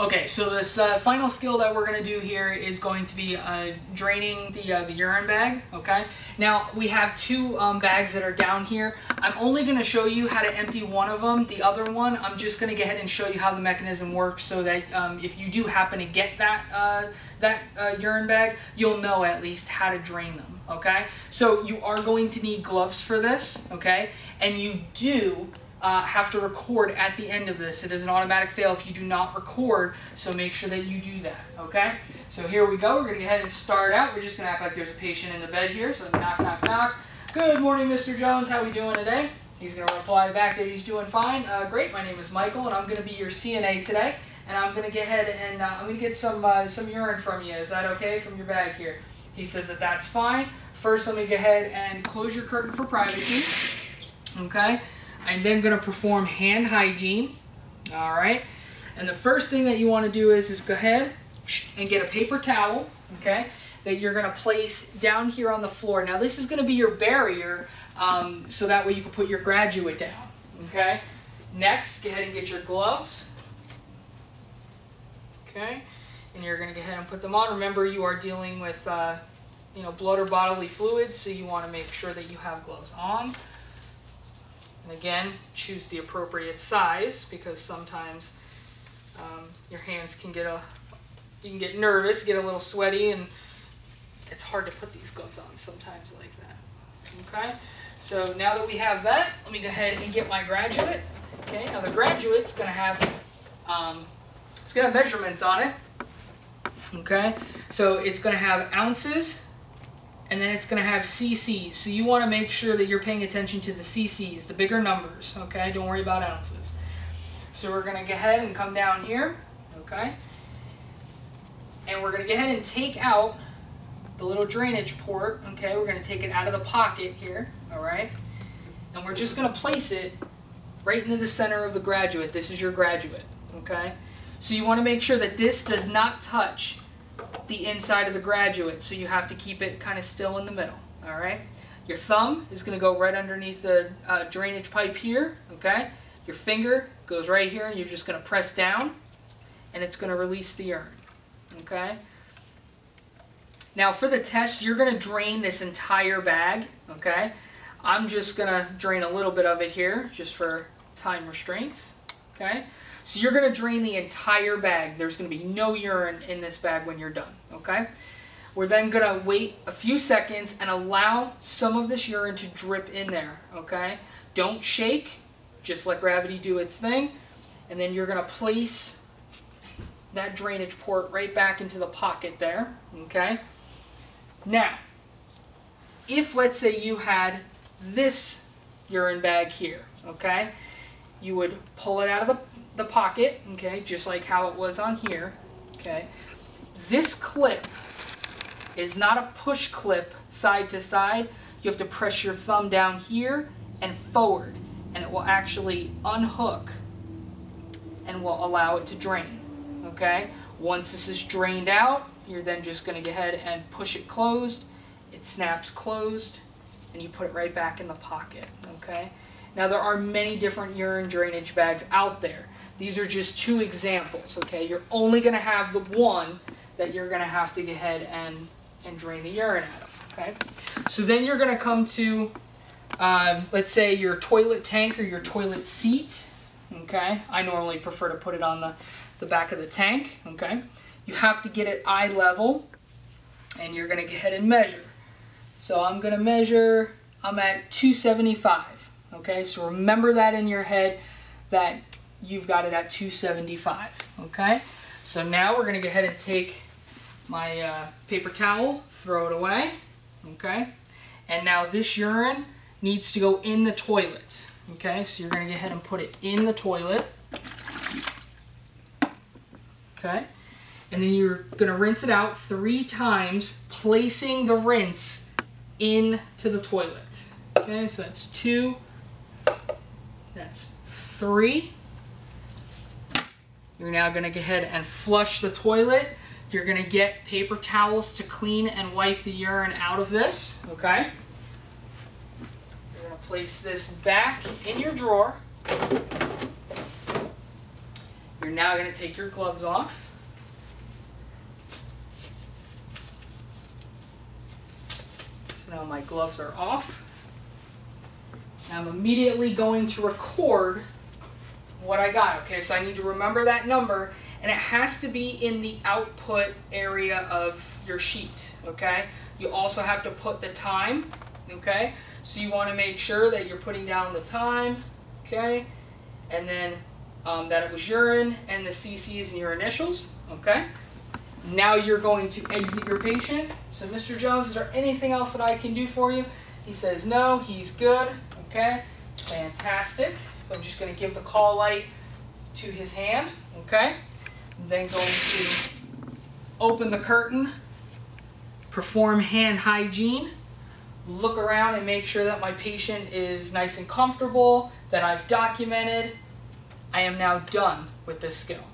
Okay, so this uh, final skill that we're going to do here is going to be uh, draining the, uh, the urine bag, okay? Now, we have two um, bags that are down here. I'm only going to show you how to empty one of them. The other one, I'm just going to go ahead and show you how the mechanism works so that um, if you do happen to get that, uh, that uh, urine bag, you'll know at least how to drain them, okay? So you are going to need gloves for this, okay? And you do uh, have to record at the end of this. It is an automatic fail if you do not record, so make sure that you do that, okay? So here we go. We're going to go ahead and start out. We're just going to act like there's a patient in the bed here. So knock, knock, knock. Good morning, Mr. Jones. How are we doing today? He's going to reply back that he's doing fine. Uh, great. My name is Michael, and I'm going to be your CNA today. And I'm going to get ahead and uh, I'm going to get some uh, some urine from you. Is that okay from your bag here? He says that that's fine. First, let me go ahead and close your curtain for privacy. Okay. I'm then going to perform hand hygiene. All right. And the first thing that you want to do is, is go ahead and get a paper towel, okay, that you're going to place down here on the floor. Now this is going to be your barrier, um, so that way you can put your graduate down, okay. Next, go ahead and get your gloves, okay, and you're going to go ahead and put them on. Remember, you are dealing with, uh, you know, blood or bodily fluids, so you want to make sure that you have gloves on. And again, choose the appropriate size because sometimes um, your hands can get a, you can get nervous, get a little sweaty, and it's hard to put these gloves on sometimes like that. Okay, so now that we have that, let me go ahead and get my graduate. Okay, now the graduate's to have, um, it's to have measurements on it. Okay, so it's going to have ounces, and then it's going to have CCs. So you want to make sure that you're paying attention to the CCs, the bigger numbers, okay? Don't worry about ounces. So we're going to go ahead and come down here, okay? And we're going to go ahead and take out the little drainage port, okay? We're going to take it out of the pocket here, all right? And we're just going to place it right into the center of the graduate. This is your graduate, okay? So you want to make sure that this does not touch the inside of the graduate, so you have to keep it kind of still in the middle, all right? Your thumb is going to go right underneath the uh, drainage pipe here, okay? Your finger goes right here, and you're just going to press down, and it's going to release the urine, okay? Now for the test, you're going to drain this entire bag, okay? I'm just going to drain a little bit of it here, just for time restraints, okay? So you're going to drain the entire bag. There's going to be no urine in this bag when you're done, okay? We're then going to wait a few seconds and allow some of this urine to drip in there, okay? Don't shake, just let gravity do its thing. And then you're going to place that drainage port right back into the pocket there, okay? Now, if let's say you had this urine bag here, okay? You would pull it out of the the pocket, okay, just like how it was on here, okay. This clip is not a push clip side to side. You have to press your thumb down here and forward, and it will actually unhook and will allow it to drain, okay. Once this is drained out, you're then just going to go ahead and push it closed. It snaps closed, and you put it right back in the pocket, okay. Now there are many different urine drainage bags out there. These are just two examples, okay? You're only going to have the one that you're going to have to go ahead and, and drain the urine out of, okay? So then you're going to come to, um, let's say, your toilet tank or your toilet seat, okay? I normally prefer to put it on the, the back of the tank, okay? You have to get it eye level, and you're going to go ahead and measure. So I'm going to measure, I'm at 275, okay? So remember that in your head, that you've got it at 275, okay? So now we're gonna go ahead and take my uh, paper towel, throw it away, okay? And now this urine needs to go in the toilet, okay? So you're gonna go ahead and put it in the toilet, okay? And then you're gonna rinse it out three times, placing the rinse into the toilet. Okay, so that's two, three, you're now going to go ahead and flush the toilet. You're going to get paper towels to clean and wipe the urine out of this, okay? You're going to place this back in your drawer. You're now going to take your gloves off. So now my gloves are off. I'm immediately going to record what I got. Okay, so I need to remember that number and it has to be in the output area of your sheet. Okay, you also have to put the time. Okay, so you want to make sure that you're putting down the time. Okay, and then um, that it was urine and the CCs and your initials. Okay. Now you're going to exit your patient. So, Mr. Jones, is there anything else that I can do for you? He says no, he's good. Okay, fantastic. So I'm just going to give the call light to his hand. Okay, I'm then going to open the curtain, perform hand hygiene, look around and make sure that my patient is nice and comfortable, that I've documented. I am now done with this skill.